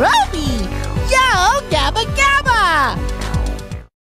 Roby! Yo, Gabba Gabba!